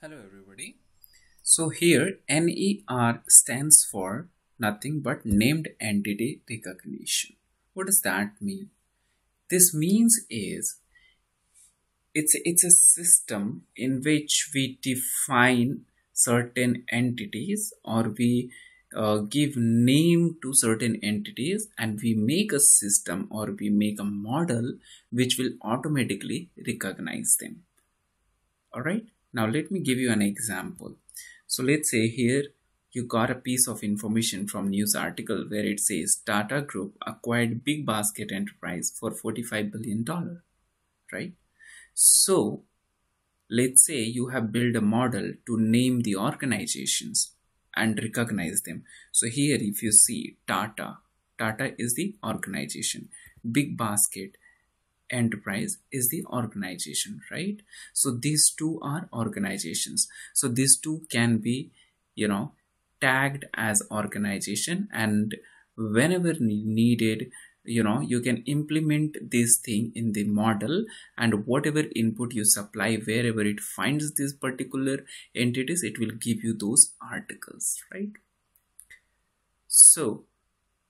Hello everybody. So here NER stands for nothing but named entity recognition. What does that mean? This means is it's it's a system in which we define certain entities or we uh, give name to certain entities and we make a system or we make a model which will automatically recognize them all right now let me give you an example. So let's say here you got a piece of information from news article where it says tata group acquired big basket enterprise for 45 billion dollar right? So let's say you have built a model to name the organizations and recognize them. So here if you see tata tata is the organization. Big basket enterprise is the organization right? So these two are organizations. So these two can be you know tagged as organization and whenever needed you know you can implement this thing in the model and whatever input you supply wherever it finds these particular entities it will give you those articles right? So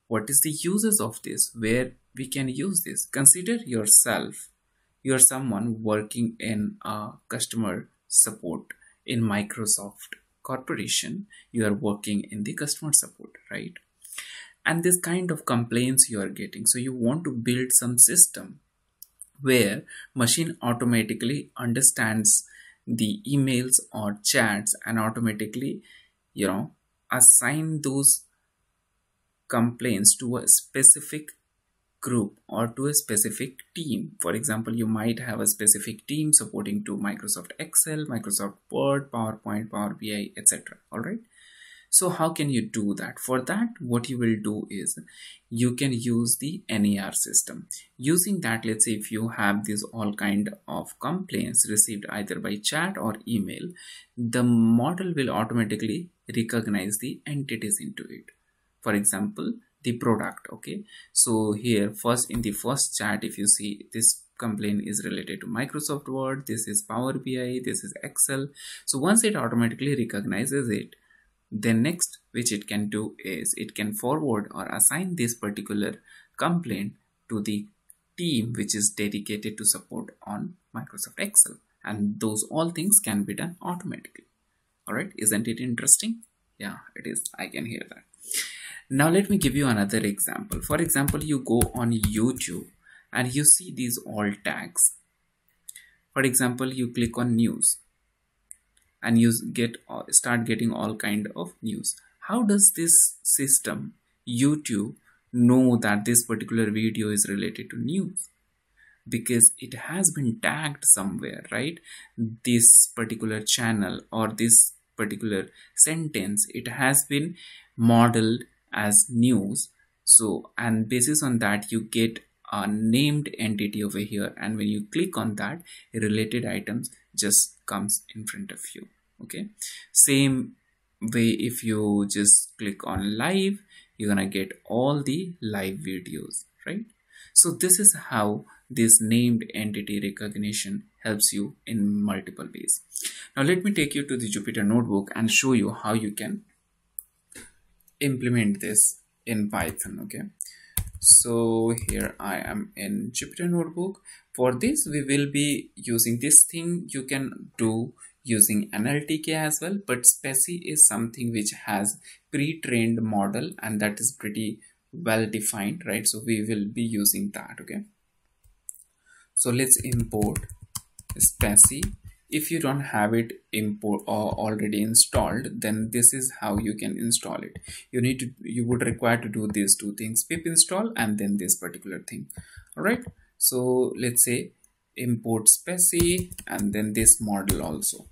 what is the uses of this? Where we can use this? Consider yourself. You're someone working in a customer support in microsoft corporation. You are working in the customer support right? And this kind of complaints you are getting. So you want to build some system where machine automatically understands the emails or chats and automatically you know assign those complaints to a specific group or to a specific team. For example, you might have a specific team supporting to Microsoft Excel, Microsoft Word, PowerPoint, Power BI, etc. All right. So how can you do that? For that, what you will do is you can use the NER system. Using that, let's say if you have these all kind of complaints received either by chat or email, the model will automatically recognize the entities into it for example the product okay? So here first in the first chat if you see this complaint is related to microsoft word this is power bi this is excel. So once it automatically recognizes it then next which it can do is it can forward or assign this particular complaint to the team which is dedicated to support on microsoft excel. And those all things can be done automatically. All right isn't it interesting? Yeah it is. I can hear that now let me give you another example. For example you go on youtube and you see these all tags. For example you click on news and you get start getting all kind of news. How does this system youtube know that this particular video is related to news? Because it has been tagged somewhere right? This particular channel or this particular sentence it has been modeled as news. So and basis on that you get a named entity over here. And when you click on that related items just comes in front of you. Okay? Same way if you just click on live you're gonna get all the live videos right? So this is how this named entity recognition helps you in multiple ways. Now let me take you to the jupyter notebook and show you how you can implement this in python okay? So here i am in jupyter notebook. For this we will be using this thing you can do using nltk as well but spaCy is something which has pre-trained model and that is pretty well defined right? So we will be using that okay? So let's import spaCy if you don't have it import or uh, already installed then this is how you can install it. You need to you would require to do these two things pip install and then this particular thing. All right so let's say import spaCy and then this model also.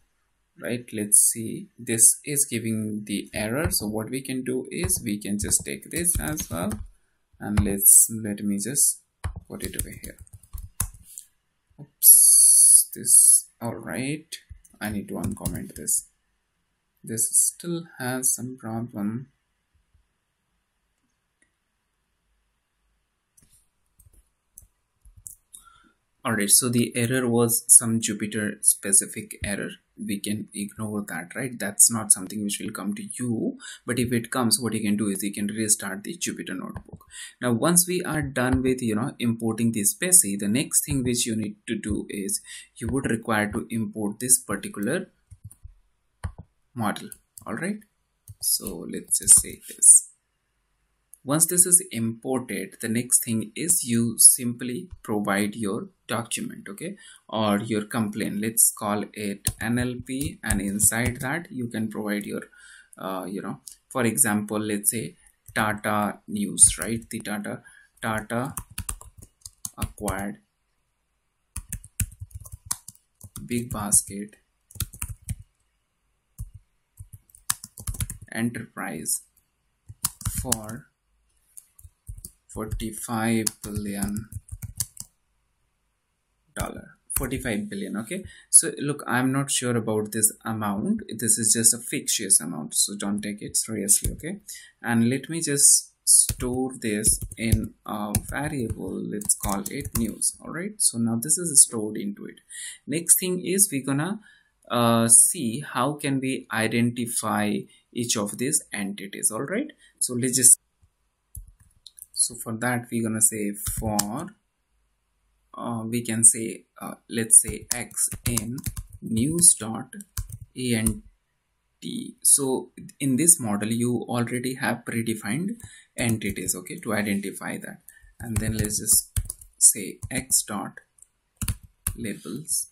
Right? Let's see. This is giving the error. So what we can do is we can just take this as well. And let's let me just put it over here. Oops. This all right i need to uncomment this this still has some problem Alright, so the error was some Jupyter specific error. We can ignore that, right? That's not something which will come to you. But if it comes, what you can do is you can restart the Jupyter notebook. Now, once we are done with, you know, importing this spaCy, the next thing which you need to do is you would require to import this particular model. Alright, so let's just say this once this is imported the next thing is you simply provide your document okay or your complaint. Let's call it nlp and inside that you can provide your uh, you know for example let's say tata news right? The tata tata acquired big basket enterprise for 45 billion dollar. 45 billion okay? So look i'm not sure about this amount. This is just a fictitious amount so don't take it seriously okay? And let me just store this in a variable. Let's call it news all right so now this is stored into it. Next thing is we're gonna uh, see how can we identify each of these entities all right so let's just so for that we're gonna say for uh, we can say uh, let's say x in news dot ent so in this model you already have predefined entities okay to identify that. And then let's just say x dot labels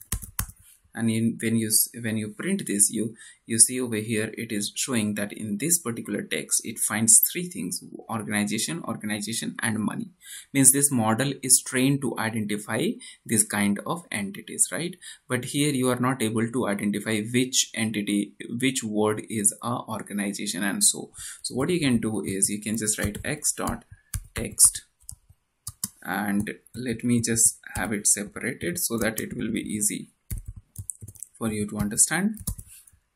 and in, when you when you print this you you see over here it is showing that in this particular text it finds three things organization organization and money. Means this model is trained to identify this kind of entities right? But here you are not able to identify which entity which word is a organization and so. So what you can do is you can just write x dot text. And let me just have it separated so that it will be easy for you to understand.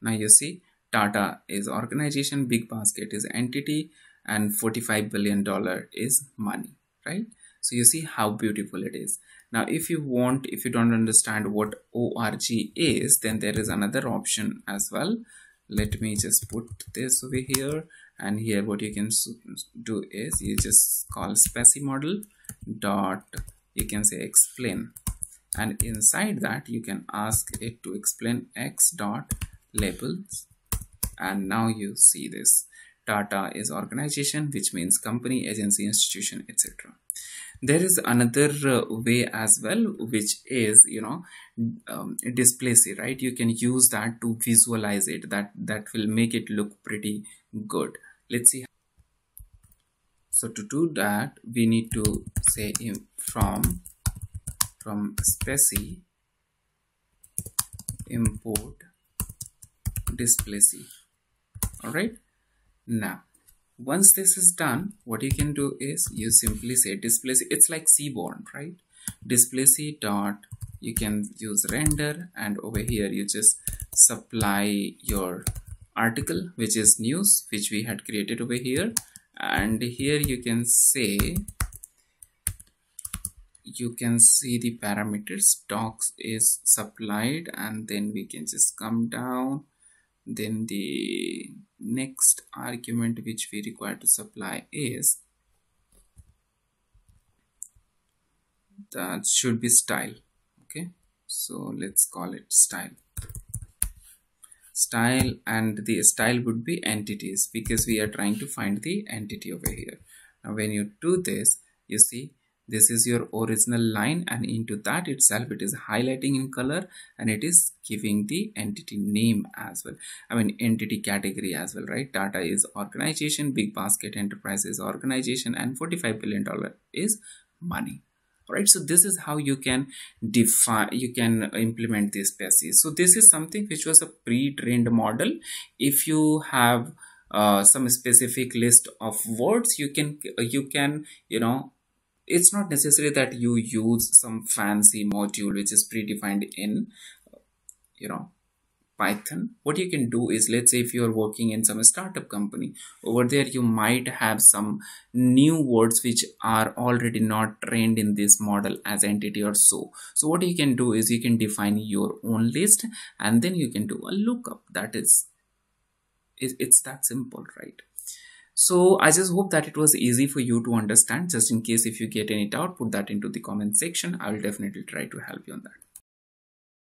Now you see tata is organization big basket is entity and 45 billion dollar is money right? So you see how beautiful it is. Now if you want if you don't understand what org is then there is another option as well. Let me just put this over here. And here what you can do is you just call spaCy model dot you can say explain and inside that you can ask it to explain x dot labels. And now you see this. Tata is organization which means company agency institution etc there is another uh, way as well which is you know um, displacy right? You can use that to visualize it. That that will make it look pretty good. Let's see. So to do that we need to say from from spaCy import displacy all right now once this is done what you can do is you simply say displacy it's like seaborn right? Displacy dot you can use render and over here you just supply your article which is news which we had created over here. And here you can say you can see the parameters. Docs is supplied and then we can just come down. Then the next argument which we require to supply is that should be style okay? So let's call it style. Style and the style would be entities because we are trying to find the entity over here. Now when you do this you see this is your original line and into that itself it is highlighting in color and it is giving the entity name as well. I mean entity category as well right? Tata is organization big basket enterprise is organization and 45 billion dollar is money. Right so this is how you can define you can implement these species so this is something which was a pre-trained model. If you have uh, some specific list of words you can you can you know it's not necessary that you use some fancy module which is predefined in you know python. What you can do is let's say if you're working in some startup company over there you might have some new words which are already not trained in this model as entity or so. So what you can do is you can define your own list and then you can do a lookup. That is it's that simple right so i just hope that it was easy for you to understand. Just in case if you get any doubt put that into the comment section. I will definitely try to help you on that